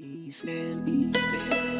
Eastland, Eastland.